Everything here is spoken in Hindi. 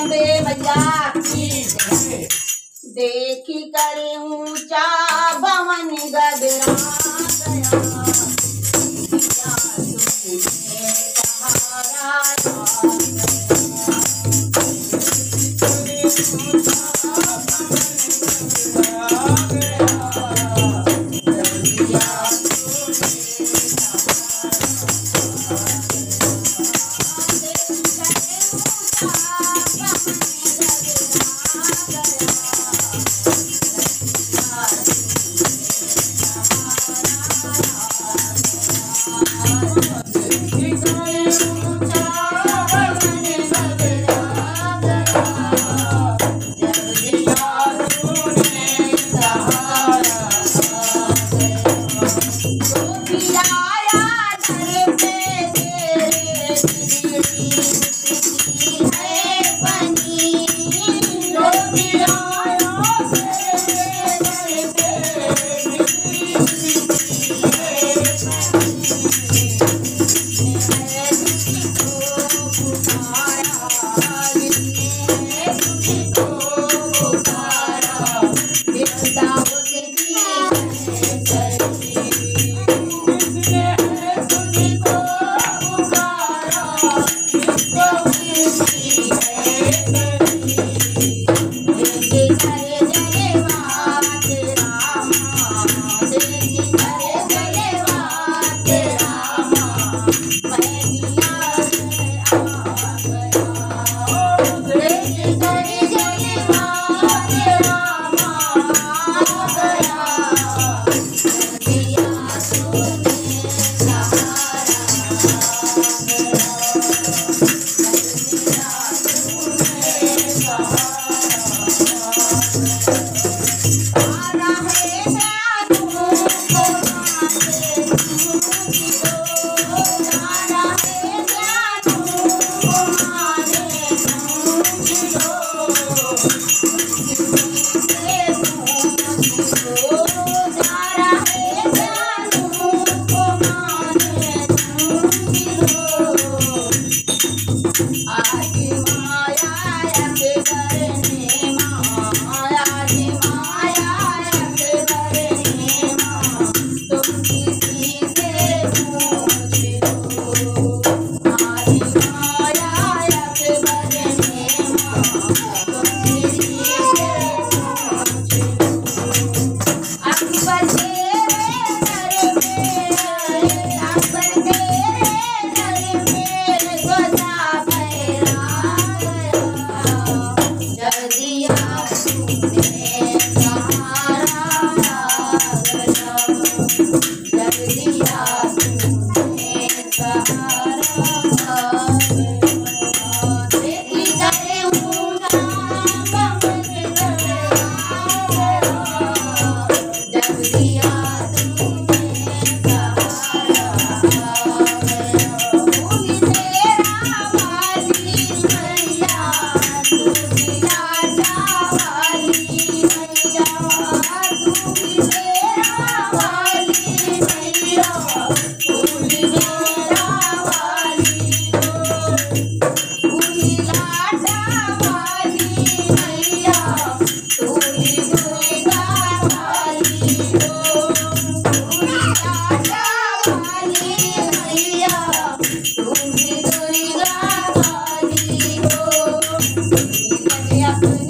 बॉम्बे भैया। की देखी कर ऊँचा भवन गगरा गया 爱你 E assim